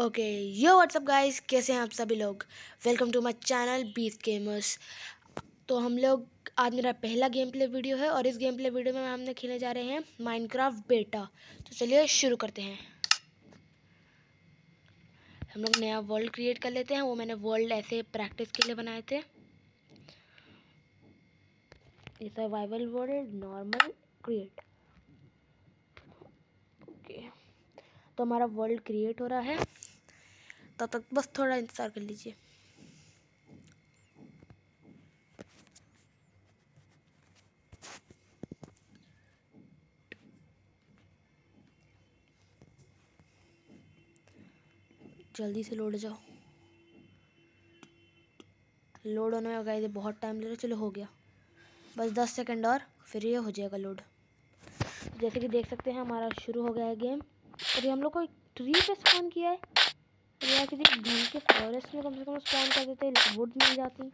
Okay, यो WhatsApp guys कैसे हैं आप सभी लोग? वेलकम टू माय चैनल बीथ गेमर्स तो हम लोग, आज मेरा पहला गेम प्ले वीडियो है और इस गेम प्ले वीडियो में हमने खेलने जा रहे हैं माइनक्राफ्ट बेटा तो चलिए शुरू करते हैं। हम लोग नया वर्ल्ड क्रिएट कर लेते हैं, वो मैंने वर्ल्ड ऐसे प्रैक्टिस के लिए बनाए थे। ये survival world normal create okay तो हमारा वर्ल्ड क्रिएट हो रहा है। तब तक बस थोड़ा इंतज़ार कर लीजिए. जल्दी से लोड जाओ. लोड होने में गए बहुत टाइम ले रहा चलो हो गया. बस दस सेकंड और, फिर ये हो जाएगा लोड. जैसे कि देख सकते हैं, हमारा शुरू हो गया है गेम ये हम लोग को ट्री पे स्पॉन किया है. या किसी घर के फॉरेस्ट में कम से कम स्पॉन कर देते वुड मिल जाती।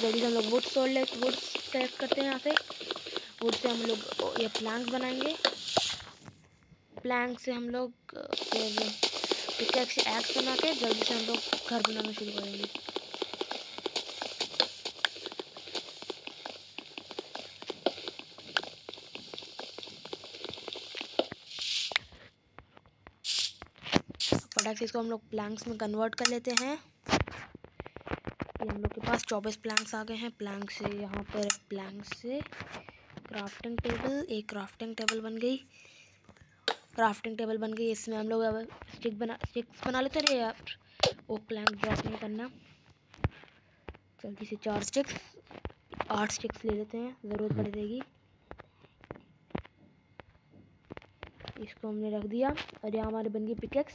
जल्दी से हम लोग वुड तोड़ ले वुड कलेक्ट करते हैं यहाँ से। वुड से हम लोग ये प्लैंक बनाएँगे। प्लैंक से हम लोग फिर एक्स बना के जल्दी से हम लोग घर बनाना शुरू करेंगे। से इसको हम लोग प्लैंक्स में कन्वर्ट कर लेते हैं। ये हम लोग के पास चौबीस प्लैंक्स आ गए हैं। प्लैंक से यहाँ पर प्लैंक से क्राफ्टिंग टेबल, एक क्राफ्टिंग टेबल बन गई। क्राफ्टिंग टेबल बन गई, इसमें हम लोग अब स्टिक बना स्टिक्स बना लेते रहे यार वो प्लैंक ड्रॉप नहीं करना। जल्दी से चार स्टिक्स, आठ स्टिक्स ले लेते हैं, ज़रूरत पड़ जाएगी। इसको हमने रख दिया और यहाँ हमारे बन गई पिकेक्स।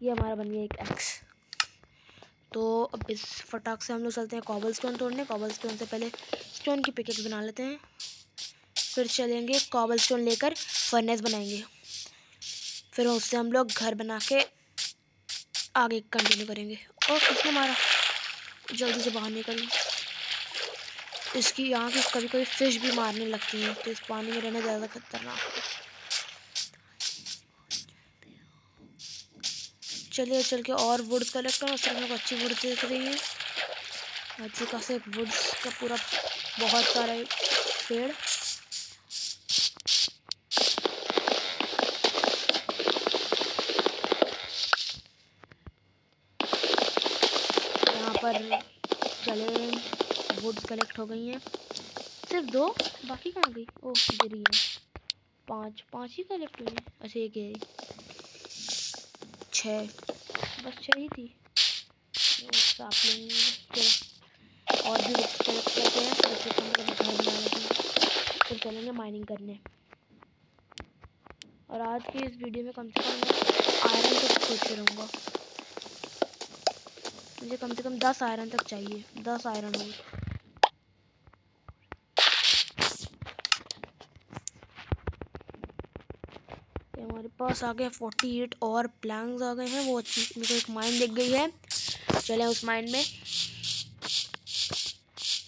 ये हमारा बन गया एक एक्स तो अब इस फटाक से हम लोग चलते हैं कॉबल स्टोन तोड़ने। कॉबल स्टोन से पहले स्टोन की पिकेट बना लेते हैं। फिर चलेंगे कॉबल स्टोन लेकर फर्नेस बनाएँगे। फिर उससे हम लोग घर बना के आगे कंटिन्यू करेंगे। और किसने मारा जल्दी से बाहर निकल। इसकी यहाँ की कभी कभी फ़िश भी मारने लगती हैं तो इस पानी में रहना ज़्यादा खतरनाक है। चलिए चल के और वुड्स कलेक्ट करो उससे को अच्छी वुड्स दिख रही है। अच्छी खासे वुड्स का पूरा बहुत सारा पेड़। यहाँ पर चले वुड्स कलेक्ट हो गई हैं। सिर्फ़ दो, बाकी कहाँ गई? ओह, गिरी है पाँच पाँच ही कलेक्ट हुई है। अच्छा एक है छः। बस छः ही थी। सापलिंग और भी करते हैं हम घर बना फिर चलेंगे माइनिंग करने। और आज की इस वीडियो में कम से कम आयरन तक खोज रहूँगा। मुझे कम से कम दस आयरन तक चाहिए। दस आयरन हो पास आ गए फोर्टी एट और प्लैंक्स आ गए हैं, वो अच्छी, मेरे को एक माइन दिख गई है। चले उस माइन में।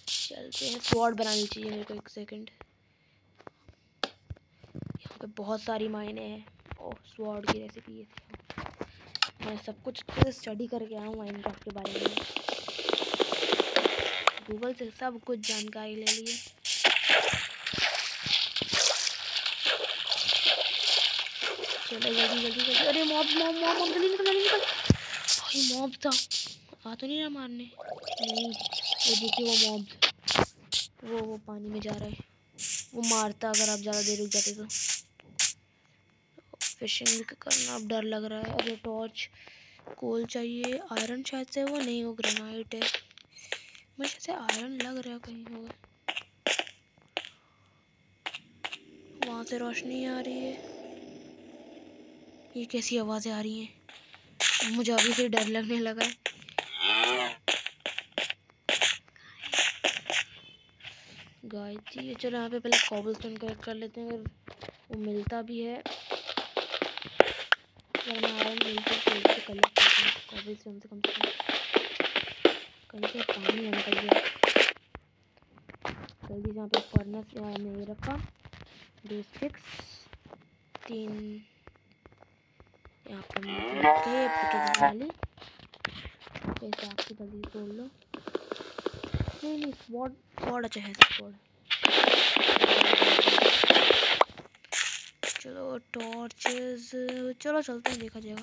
चलते हैं स्वॉर्ड बनानी चाहिए मेरे को एक सेकंड यहाँ पे बहुत सारी माइने हैं। और स्वॉर्ड की रेसिपी है मैं सब कुछ अच्छे से स्टडी करके आया हूँ माइनक्राफ्ट के बारे में। गूगल से सब कुछ जानकारी ले ली चलो, जल्दी जल्दी जल्दी। अरे मॉब मॉब मॉब मॉब जल्दी निकल जल्दी निकल। भाई मॉब था। आ तो नहीं रहा मारने। नहीं वो देखिए वो मॉब वो वो पानी में जा रहा है। वो मारता अगर आप ज़्यादा देर रुक जाते तो। फिशिंग करना अब डर लग रहा है। अरे टॉर्च कोल चाहिए। आयरन शायद से वो नहीं, वो ग्रेनाइट है। मुझे से आयरन लग रहा है कहीं होगा वहाँ से रोशनी आ रही है। ये कैसी आवाज़ें आ रही हैं? मुझे अभी से डर लगने लगा है। गाय जी चलो यहाँ पे पहले कॉबल स्टोन कलेक्ट कर लेते हैं अगर वो मिलता भी है। कॉबल स्टोन से कम से कम कहीं से पानी जल्दी यहाँ पे नहीं रखा। दो सिक्स तीन ओके पिकेक्स बना ली आपकी जल्दी तोड़ लो। नहीं नहीं स्वॉर्ड स्वॉर्ड अच्छा है स्वॉर्ड चलो टॉर्चेस चलो, चलते हैं, देखा जाएगा।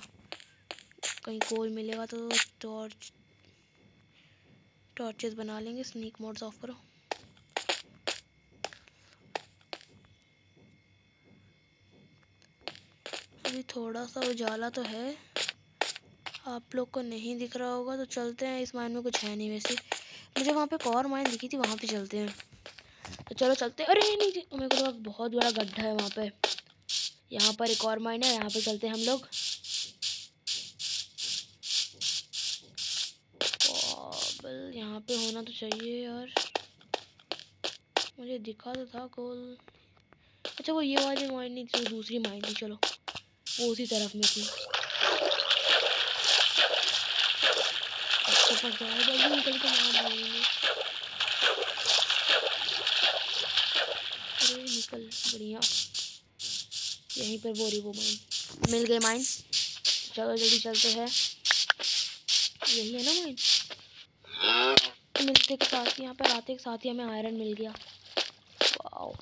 कहीं कोल मिलेगा तो टॉर्च टॉर्चेस बना लेंगे स्नीक मोड्स ऑफ़ करो अभी थोड़ा सा उजाला तो है। आप लोग को नहीं दिख रहा होगा तो चलते हैं। इस माइन में कुछ है नहीं वैसे। मुझे वहाँ पे एक और माइन दिखी थी, वहाँ पे चलते हैं। तो चलो चलते हैं। अरे, नहीं मेरे को तो बहुत बड़ा गड्ढा है वहाँ पे। यहाँ पर एक और माइन है, यहाँ पे चलते हैं हम लोग। यहाँ पे होना तो चाहिए यार। मुझे दिखा तो था कॉल अच्छा वो ये वाली माइन नहीं थी दूसरी माइन थी, चलो। वो उसी तरफ़ में थी। जल्दी निकल के वहाँ बोलेंगे अरे, निकल। बढ़िया। यहीं पर बोरी वो माइन मिल गए माइन चलो, जल्दी चलते हैं। यही है ना माइन मिलते के साथ ही, यहाँ पर आते के साथ ही हमें आयरन मिल गया। वाओ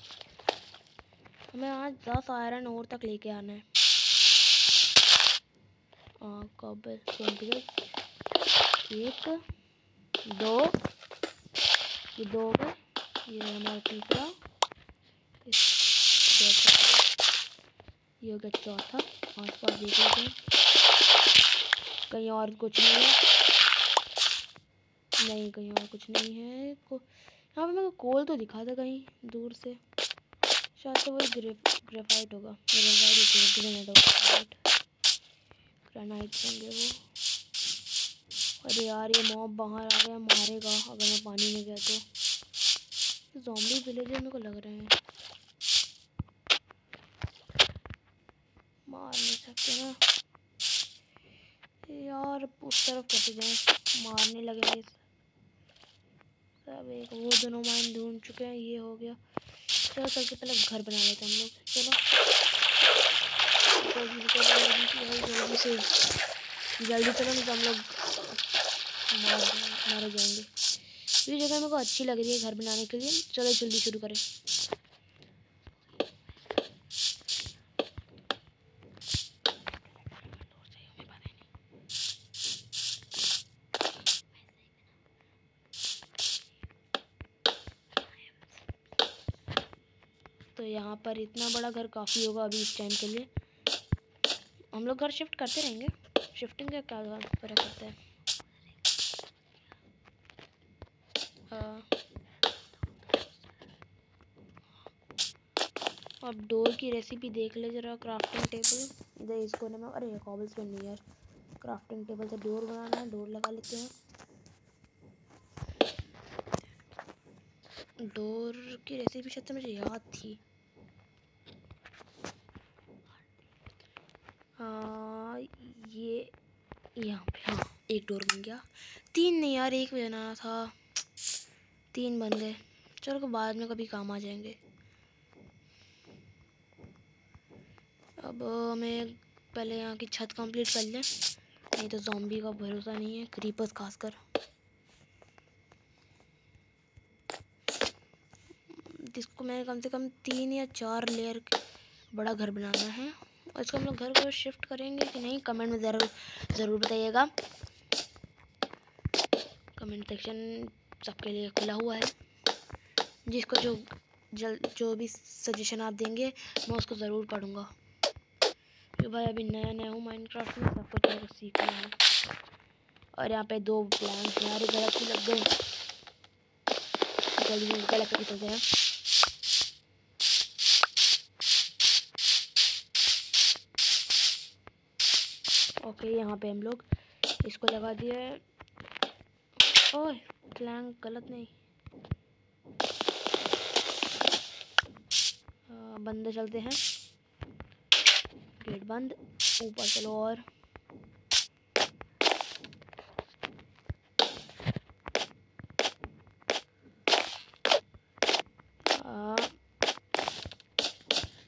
हमें आज दस आयरन और तक लेके आना है। कब एक, दो, ये दो हो, ये हमारा तीसरा। ये हो गया चौथा आस पास देख लेते हैं। कहीं और कुछ नहीं है। नहीं, कहीं और कुछ नहीं है। को, यहाँ पे मेरे को कोल तो दिखा था कहीं दूर से। शायद तो वो ग्रेफाइट होगा। ग्रेफाइट ग्रेनाइट ग्रेनाइट होंगे वो। अरे यार, ये मॉब बाहर आ गया, मारेगा अगर मैं पानी में गया तो। जॉम्बी विलेजर मेरे को लग रहे हैं। मार नहीं सकते ना। यार, उस तरफ़ कैसे जाए? मारने लगेंगे सब एक वो दोनों माइन ढूंढ चुके हैं, ये हो गया। चलो के पहले घर बना लेते हैं हम लोग। चलो। जल्दी से जल्दी चलो नहीं तो हम लोग मारे जाएँगे ये जगह मेरे को अच्छी लग रही है घर बनाने के लिए चलो जल्दी शुरू करें तो यहाँ पर इतना बड़ा घर काफ़ी होगा अभी इस टाइम के लिए। हम लोग घर शिफ्ट करते रहेंगे। शिफ्टिंग का क्या फ़र्क करता है। अब डोर की रेसिपी देख ले ज़रा क्राफ्टिंग टेबल इधर इसको ना अरे कॉबल्स पे नहीं यार। क्राफ्टिंग टेबल से डोर बनाना है, डोर लगा लेते हैं। डोर की रेसिपी शायद मुझे याद थी। ये, यहाँ पे हाँ एक डोर बन गया। तीन नहीं यार, एक बनाना था। तीन बन गए। चलो बाद में कभी काम आ जाएँगे। अब हमें पहले यहाँ की छत कंप्लीट कर लें। नहीं तो जॉम्बी का भरोसा नहीं है। क्रीपर्स खासकर। जिसको मैंने कम से कम तीन या चार लेयर बड़ा घर बनाना है। इसको हम लोग घर को शिफ्ट करेंगे कि नहीं? कमेंट में ज़रूर ज़रूर बताइएगा। कमेंट सेक्शन सबके लिए खुला हुआ है। जिसको जो जल, जो भी सजेशन आप देंगे, मैं उसको ज़रूर पढ़ूँगा। क्योंकि भाई अभी नया नया हूँ माइनक्राफ्ट में, सब कुछ मेरे सीख रहा है। और यहाँ पे दो प्लांट्स यार गलत ही लग गए। जल्दी गलत करके चलते हैं ओके, यहाँ पे हम लोग इसको लगा दिए ओह प्लैंक गलत नहीं। बंदे चलते हैं। गेट बंद, ऊपर चलो और।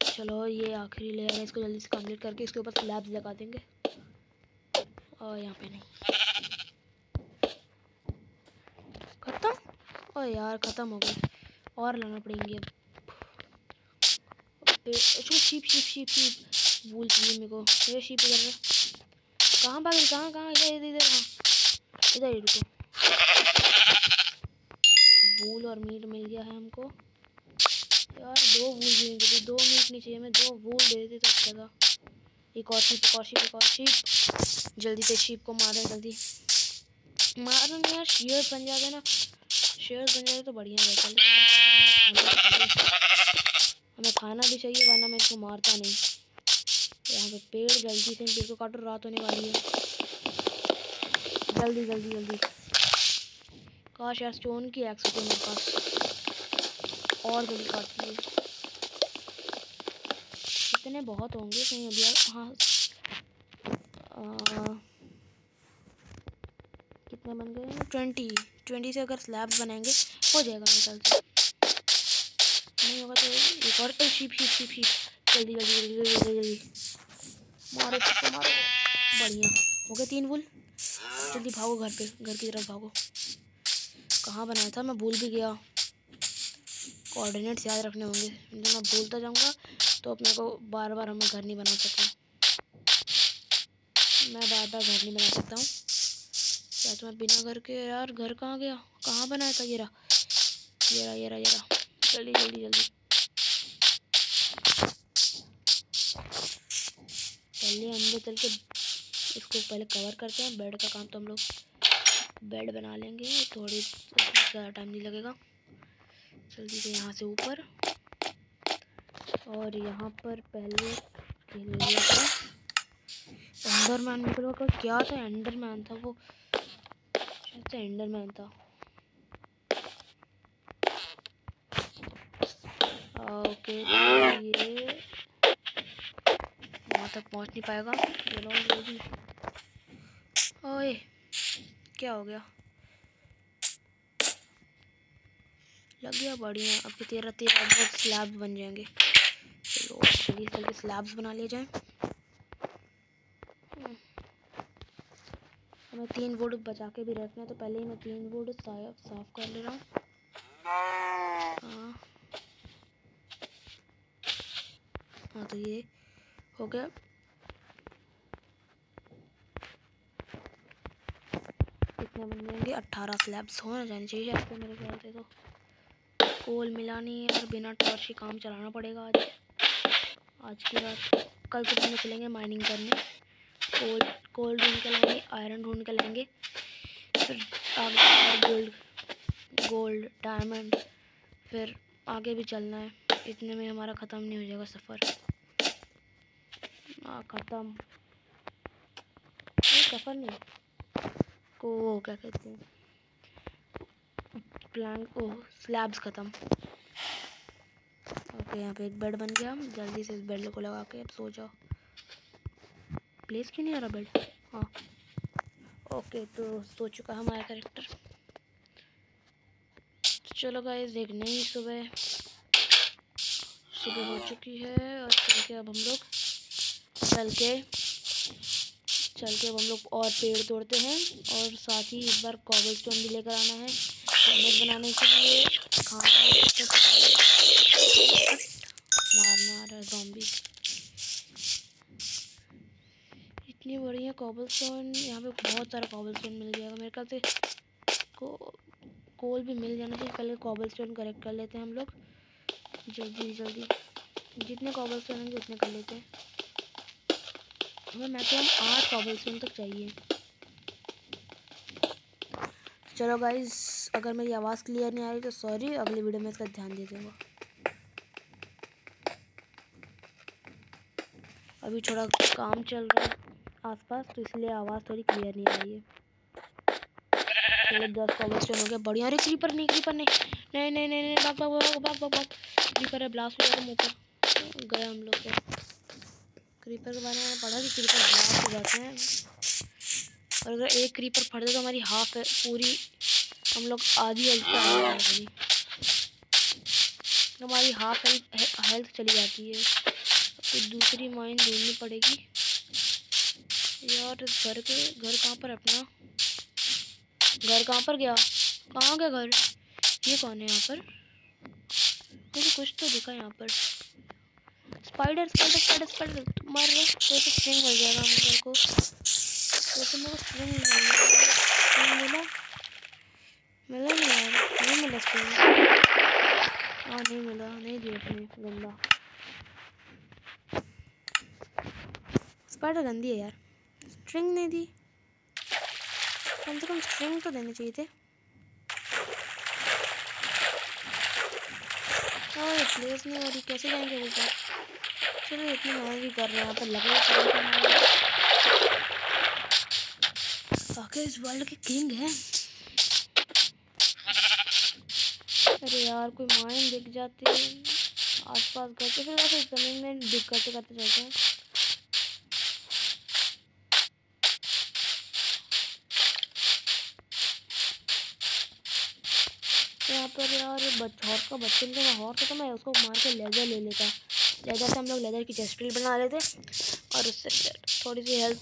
चलो, ये आखिरी लेयर है, इसको जल्दी से कंप्लीट करके इसके ऊपर स्लैब्स लगा देंगे। और यहाँ पे नहीं। ख़त्म? ओ यार, ख़त्म हो गए और लाना पड़ेंगे अब। अच्छा शीप शीप शीप शीप भूल चाहिए मेरे को। ये शीप इधर कहाँ भाग? कहाँ कहाँ? इधर इधर इधर हाँ। इधर ही रुको। भूल और मीट मिल गया है हमको। यार, दो भूल भी दो मीट नहीं चाहिए मैं दो भूल दे देती तो अच्छा था। एक और शीप एक और शीप एक और शीप जल्दी से शीप को मारे, जल्दी। मारो यार शेयर बन जाते ना। शेयर बन जाते तो बढ़िया रहता हमें खाना भी चाहिए, वरना मैं इसको मारता नहीं। यहाँ पे पेड़ जल्दी से पेड़ को काटो, रात होने वाली है। जल्दी जल्दी जल्दी। काश यार स्टोन की एक्स मेरे पास। और जल्दी काटती है। इतने बहुत होंगे कहीं अभी हाँ। कितने बन गए ट्वेंटी। ट्वेंटी से अगर स्लैब्स बनाएँगे हो जाएगा मेरे से। नहीं होगा तो एक और शीप शीप शीप शीप जल्दी जल्दी जल्दी जल्दी जल्दी जल्दी। मारो सबको मारो। बढ़िया। हो गए तीन बुल जल्दी भागो घर पे। घर की तरफ़ भागो। कहाँ बनाया था? मैं भूल भी गया। कोऑर्डिनेट्स याद रखने होंगे। जब मैं भूलता जाऊँगा तो अपने को बार बार हमें घर नहीं बना सकता। मैं बार बार घर नहीं बना सकता हूँ। क्या तो मैं बिना घर के यार, घर कहाँ गया? कहाँ बनाया था ये रहा? ये रहा ये रहा ये रहा। जल्दी जल्दी जल्दी। पहले अंदर चल के इसको पहले कवर करते हैं। बेड का काम तो हम लोग बेड बना लेंगे। थोड़ी ज़्यादा टाइम नहीं लगेगा। जल्दी से यहाँ से ऊपर। और यहाँ पर पहले एंडरमैन निकलो का क्या था एंडरमैन था वो? से एंडरमैन था। ओके तो ये वहाँ तक पहुँच नहीं पाएगा। ओए, क्या हो गया? लग गया, बढ़िया। अब के तेरह तेरह बहुत स्लैब्स बन जाएँगे। चलो जल्दी जल्दी स्लैब्स बना लिए जाए। हम्म। हमें तीन वुड बचा के भी रखना है तो पहले ही मैं तीन वुड साफ़ साफ़ कर ले रहा हूँ। हाँ। हाँ तो ये हो गया। कितने बन जाएँगे। अट्ठारह स्लैब्स होना जाने चाहिए। आपको मेरे ख्याल से तो। कोल मिलानी है और बिना टॉर्च के काम चलाना पड़ेगा आज। आज की रात, कल सुबह निकलेंगे माइनिंग करने। कोल कोल ढूंढ के लाएँगे आयरन ढूंढ के लाएँगे। फिर आगे गोल्ड गोल्ड डायमंड फिर आगे भी चलना है। इतने में हमारा ख़त्म नहीं हो जाएगा सफ़र। हाँ ख़त्म। सफ़र नहीं। को क्या कहते हैं। प्लांट ओ स्लैब्स ख़त्म। ओके यहाँ पे एक बेड बन गया। जल्दी से इस बेड को लगा के अब सो जाओ। प्लेस क्यों नहीं आ रहा बेड हाँ। ओके तो सो चुका हमारा करेक्टर चलो गाइस एक नई सुबह सुबह हो चुकी है और चल के अब हम लोग चल के चल के अब हम लोग और पेड़ तोड़ते हैं और साथ ही इस बार कॉबल स्टोन भी लेकर आना है। सैंडविच बनाने के लिए मारने आ रहा है जॉम्बी इतनी बढ़िया कॉबल स्टोन यहाँ पे बहुत सारा कॉबल स्टोन मिल जाएगा मेरे ख्याल से को कोल भी मिल जाना चाहिए। पहले कॉबल स्टोन करेक्ट कर लेते हैं हम लोग। जल्दी जल्दी। जितने कॉबल स्टोन होंगे उतने कर लेते हैं। हमें मैक्सिमम आठ कॉबल स्टोन तक चाहिए। चलो गाइज़ अगर मेरी आवाज़ क्लियर नहीं आ रही तो सॉरी अगली वीडियो में इसका ध्यान दे दूँगा। अभी थोड़ा काम चल रहा है आसपास तो इसलिए आवाज़ थोड़ी क्लियर नहीं आ रही है। दस स्टोन हो गया, बढ़िया। अरे क्रीपर नहीं क्रीपर नहीं। नहीं नहीं नहीं नहीं, भाग भाग भाग भाग भाग भाग। क्रीपर है ब्लास्ट हो जाएगा मुँह पर गए हम लोग। क्रीपर के बारे में पढ़ा कि क्रीपर ब्लास्ट हो जाते हैं। और अगर एक क्रीपर फट जाए तो हमारी हाफ़ है, पूरी हम लोग आधी हेल्थ जाएगी हमारी। हाफ़ हेल्थ हेल्थ चली जाती है। तो दूसरी माइन ढूंढनी पड़ेगी। यार, घर के घर कहाँ पर अपना? घर कहाँ पर गया? कहाँ गया घर? ये कौन है यहाँ पर? मुझे कुछ तो दिखा यहाँ पर। स्पाइडर स्पाइडर स्पाइडर स्पाइडर मर रहे तो स्ट्रिंग मिल जाएगा मेरे को। तो तो मेरे को स्ट्रिंग मिल नहीं यार नहीं मिला स्ट्रिंग हाँ नहीं मिला नहीं दिया अपने गंदा स्पाइडर गंदी है यार स्ट्रिंग नहीं दी कम से कम स्ट्रिंग तो देने चाहिए थे और प्लेस नहीं हो रही कैसे जाएँगे ऊपर चलो इतनी मेहनत भी कर रहे हैं यहाँ पर लगे आखिर इस वर्ल्ड के किंग है। अरे यार, कोई माइन दिख जाती है। आसपास घर के फिर वैसे ज़मीन में दिख करते करते चलते हैं। यहाँ पर यार हॉर्स का बच्चे तो मैं हॉर्स तो मैं उसको मार के लेदर ले लेता। लेदर से हम लोग लेदर की चेस्टप्लेट बना लेते और उससे थोड़ी सी हेल्प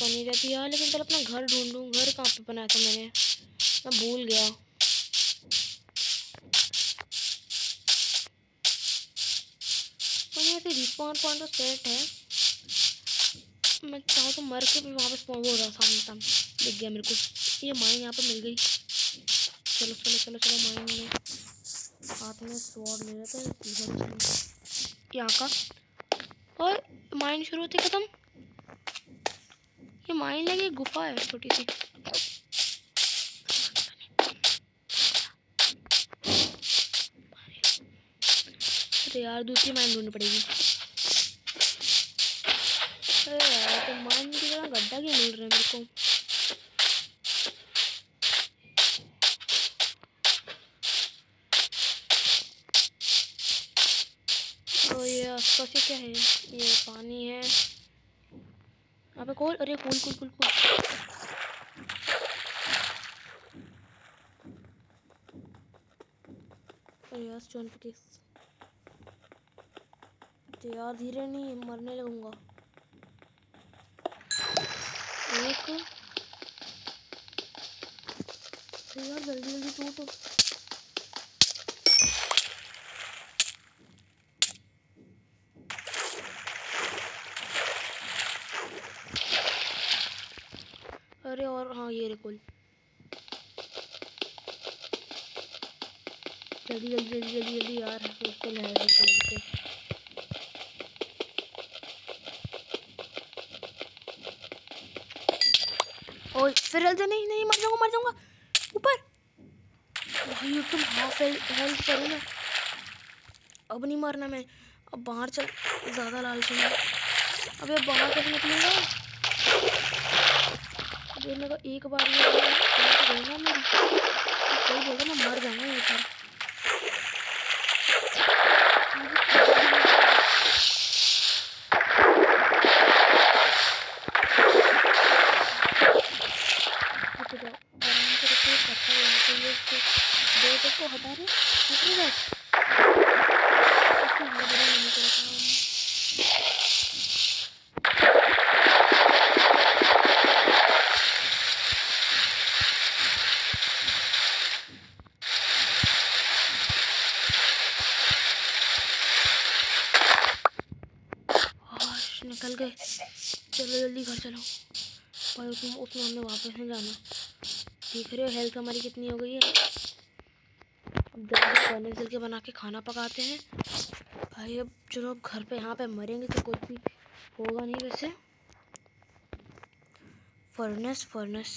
बनी रहती यार, लेकिन पहले अपना घर ढूंढूँ, घर कहाँ पे बनाया था मैंने? मैं भूल गया। यहाँ से रिस्पॉन पॉइंट तो सेट है। मैं चाहूँ तो मर के भी वहाँ पे स्पॉन हो रहा सामने सामने। दिख गया मेरे को। ये माइन यहाँ पर मिल गई। चलो चलो चलो चलो माइन में। हाथ में स्वॉर्ड ले रहे थे यहाँ का। और माइन शुरू होती ख़त्म। ये माइन लगी, गुफा है छोटी सी। अरे यार, दूसरी माइन ढूंढनी पड़ेगी। अरे यार तो माइन की तरह गड्ढा क्यों मिल रहा है मेरे को? आसपास ये क्या है? ये पानी है। यहाँ पे कोल अरे कूल कूल कूल कूल अरे यार स्टोन पे किस तो यार धीरे नहीं मरने लगूँगा। एक। तो यार, जल्दी जल्दी टूटो अरे और हाँ ये रिकॉल जल्दी जल्दी जल्दी जल्दी जल्दी यार रिकॉल है रिकॉल ओए, फिर जल्दी नहीं नहीं, मर जाऊँगा मर जाऊँगा। ऊपर। भाई तुम हाफ़ हेल्प करो ना। अब नहीं मरना मैं। अब बाहर चल, ज़्यादा लालची है। अबे बाहर कैसे निकलूँगा? मेरे एक बार ये रहेगा मैं सही मैं मर जाऊँगा ये पर दो तक को हटा रहे नहीं करता निकल गए चलो जल्दी घर चलो पर उसमें उसमें हमने वापस नहीं जाना देख रहे हो हेल्थ हमारी कितनी हो गई है अब जल्दी फर्नेस के बना के खाना पकाते हैं। भाई, अब चलो अब घर पे यहाँ पे मरेंगे तो कुछ भी होगा नहीं वैसे। फर्नेस फर्नेस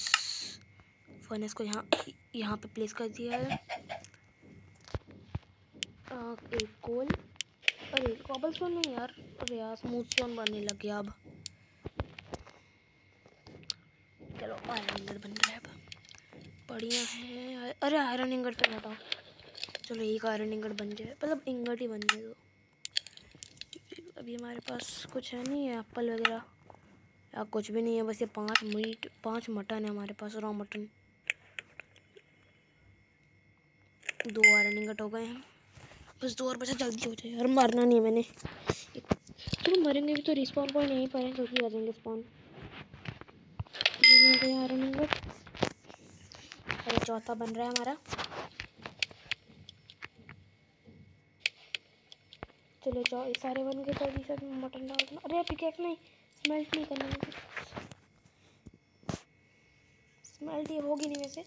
फर्नेस को यहाँ यहाँ पे प्लेस कर दिया है। एक कोल अरे कॉबल स्टोन नहीं यार। अरे यार स्मूथ स्टोन बनने लग गया अब। चलो आयरन इंगट बन गया अब। बढ़िया है। अरे आयरन इंगट पे बताओ चलो एक आयरन इंगट बन जाए। मतलब इंगट ही बन जाए तो। अभी हमारे पास कुछ है नहीं है एप्पल वगैरह। या कुछ भी नहीं है, बस ये पाँच मीट, पाँच मटन है हमारे पास रॉ मटन दो आयरन इंगट हो गए हैं। बस दो और बचा, जल्दी हो जाए। और मरना नहीं है मैंने। तो मरेंगे भी तो रिस्पॉन पॉइंट यहीं पर है क्योंकि आ जाएँगे स्पॉन हो आयरन इंगट। अरे, चौथा बन रहा है हमारा। चलो चौ सारे बन गए जल्दी से मटन डाल देना अरे पिकेक्स नहीं स्मेल्ट नहीं करना स्मेल्ट ये होगी नहीं वैसे।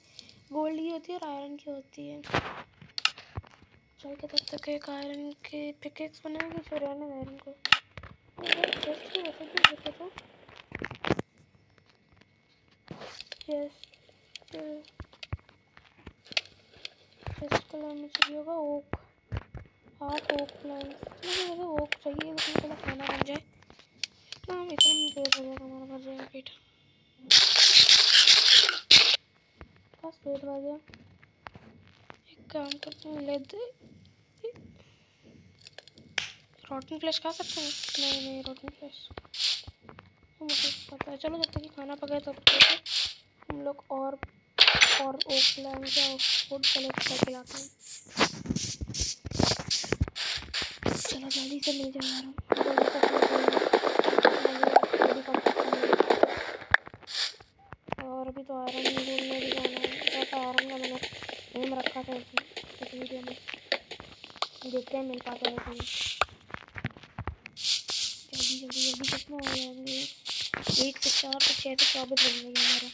गोल्ड की होती है और आयरन की होती है। चल के तब तक एक आयरन के पिकेक्स बनाएँगे, फिर रहने आयरन को वैसे भी देखे तो। चेस्ट चेस्ट कलर में चाहिए होगा ओक हाफ़ ओक प्लांट्स। मुझे ओक चाहिए लेकिन थोड़ा खाना बन जाए। इतना हम इतना ही पेट हो जाएगा हमारा भर जाएगा पेट। बस पेट भर गया। एक काम करते हैं लेद रोटन फ्लैश खा सकते हैं? नहीं नहीं रोटन फ्लैश मुझे पता है। चलो, जब तक कि खाना पकाए तब तक हम लोग और और ओक प्लांट या फ़ूड कलेक्ट करके लाते हैं। चलो जल्दी से ले यार। जल्दी और अभी तो आयरन ढूँढने भी जाना है। ऐसा आयरन का मैंने एम रखा था इसमें इस वीडियो में। देखते हैं मिल पाता है कि जल्दी जल्दी जल्दी। कितना हो गया एक से चार से छः से चौबीस बन गई हमारा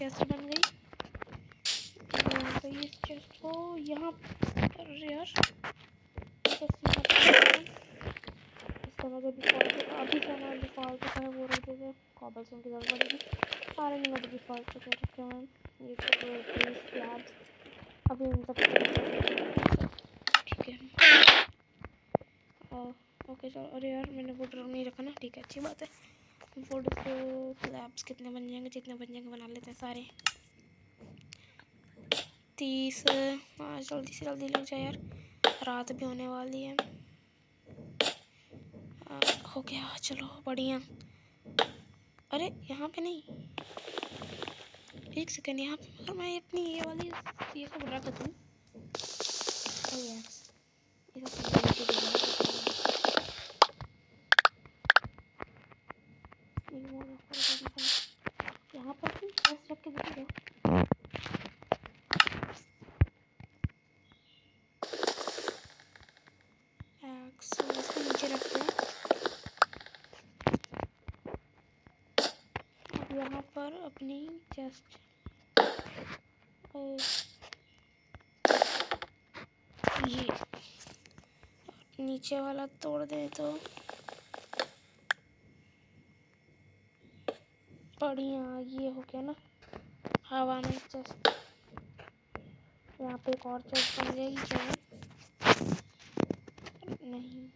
चेस्ट बन गई यहाँ पे इस चेस्ट को यहाँ मतलब अभी का हमारा डिफ़ॉल्ट है वो रख देते कॉबल की ज़रूरत पड़ेगी सारे नहीं मतलब डिफ़ॉल्ट कर रखे हैं ये सब स्लैब्स अभी इन सब ठीक है ओके चलो अरे यार मैंने वो ड्रम नहीं रखा ना ठीक है अच्छी बात है वुड से स्लैब्स कितने बन जाएँगे जितने बन जाएँगे बना लेते हैं सारे तीस हाँ जल्दी से जल्दी लग जाए यार। रात भी होने वाली है। हो गया, चलो, बढ़िया। अरे, यहाँ पे नहीं। एक सेकेंड, यहाँ पे मैं अपनी ये वाली, ये सब कर दूँ सब यहाँ पर भी बस रख के देखो इसको नीचे रखते हैं अब यहाँ पर अपनी चेस्ट ये नीचे वाला तोड़ दे तो बढ़िया, ये हो गया ना? हवा में जस्ट यहाँ पे एक और चेस्ट बन जाएगी, क्या? नहीं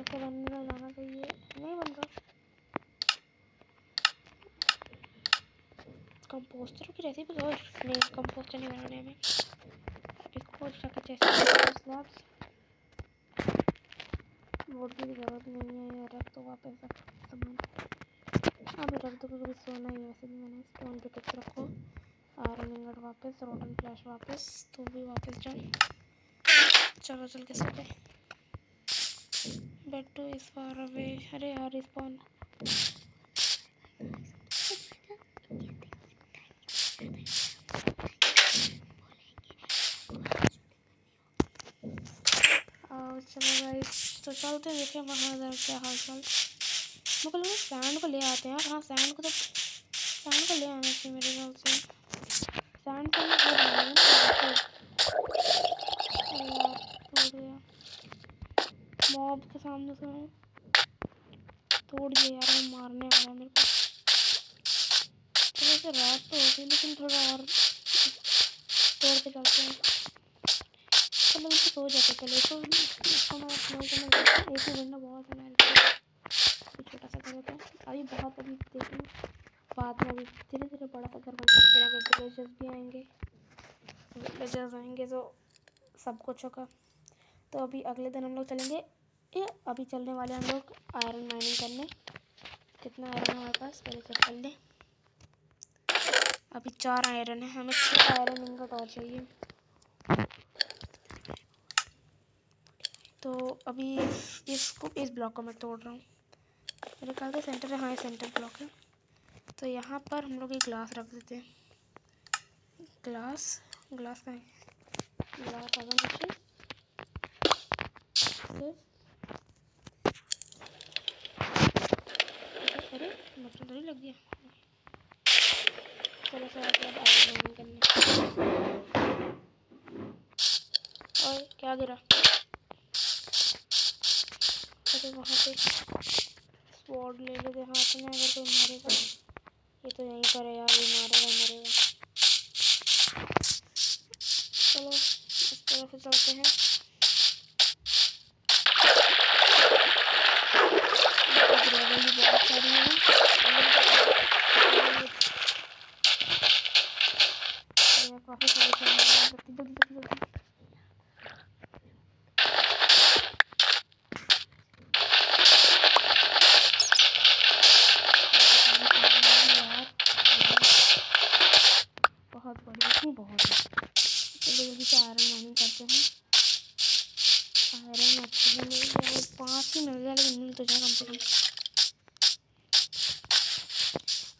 ऐसे बनने जाना चाहिए नहीं बन रहा कंपोस्टर की रेसिपी और कंपोस्टर नहीं बनाने में अभी खोज रखा चेस्ट स्लैब्स बोर्ड की ज़रूरत नहीं है यार रख दो वापस सामान अभी रख दो, क्योंकि सोना ही वैसे भी मैंने स्टोन पिकेट रखो। आयरन इंगट वापस, रोटन फ्लैश वापस तो भी वापस जाओ चलो, चल के सोते। बेड इस फार अवे अरे यार रिस्पॉन चलो गाइस तो चलते देखें वहाँ इधर क्या हाल चाल। मुझे लगा सैंड को ले आते हैं हाँ सैंड को तो सैंड को ले आना चाहिए मेरे ख्याल से। सैंड मैं मॉब के सामने से तोड़ दिया यार वो मारने वाला मेरे को। थोड़ा सा रात तो होगी लेकिन थोड़ा और तोड़ के चलते हैं। तो सो जाते पहले तो इसको मैं स्मॉल को मैं एक ही बनना बहुत है मेरे छोटा सा घर होता है। अभी बहुत अभी देखें। बाद में अभी धीरे धीरे बड़ा सा घर बनता है फिर अगर विलेजर्स भी आएँगे विलेजर्स आएँगे तो सब कुछ होगा। तो अभी अगले दिन हम लोग चलेंगे। ये अभी चलने वाले हम लोग आयरन माइनिंग करने। कितना आयरन हमारे पास? पहले चेक कर लें। अभी चार आयरन है। हमें छः आयरन इनका और चाहिए। तो अभी इसको, इस ब्लॉक को मैं तोड़ रहा हूँ। मेरे ख्याल से सेंटर है हाँ सेंटर ब्लॉक है। तो यहाँ पर हम लोग एक ग्लास रख देते हैं। ग्लास ग्लास का ग्लास आ गया नीचे। अरे मतलब थोड़ी लग गया। चलो, सर आगे करने। और क्या गिरा? अरे वहाँ पे स्वॉर्ड ले लेते हाथ में, अगर कोई मारेगा ये तो यहीं पर है यार, ये मारेगा, मरेगा। चलो, इस तरह से चलते हैं बहुत सारी है काफ़ी सारी जल्दी जल्दी जल्दी जल्दी से आयरन माइनिंग करते हैं। आयरन एक्चुअली मिल पाँच ही मिल जाए लेकिन मिल तो जाए कम से कम।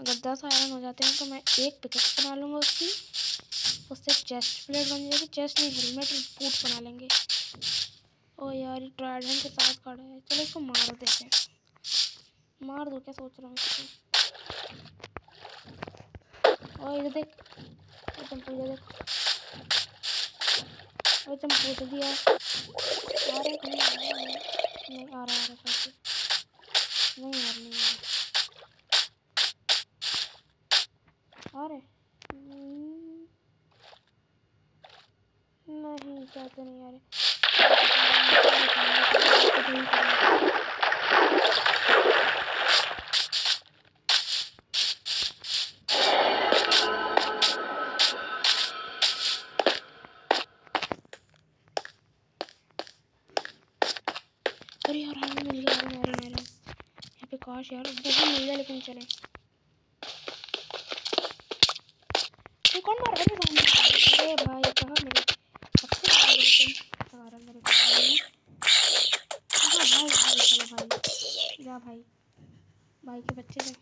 अगर दस आयरन हो जाते हैं तो मैं एक पिकअप बना लूँगा उसकी। उससे चेस्ट प्लेट बन जाएगी। चेस्ट नहीं हेलमेट और बूट बना लेंगे। ओ यार, ये ट्राइडेंट के साथ खड़ा है। चलो इसको मार देते हैं। मार दो क्या? सोच रहा हूँ और इधर देख इधर दे वो तुम दे दिया आ रहे रहा नहीं आ रहा आ रहा नहीं यार नहीं आ रहे नहीं चाहते नहीं आ रहे अरे यार हमें मिल गया अरे अरे अरे यहाँ पे काश यार बहुत मिल गया लेकिन चले ये कौन मार रहा है अरे भाई कहाँ मेरे सबसे आ रहा मेरे को भाई भाई चलो भाई जा भाई भाई के बच्चे जा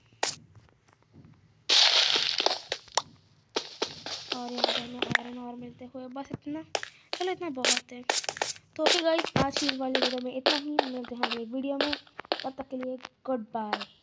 और यहाँ पे हमें आयरन और मिलते हुए बस इतना चलो इतना बहुत। है तो फिर गाइस आज की वाली वीडियो में इतना ही। मिलते हैं अगली वीडियो में। तब तक के लिए गुड बाय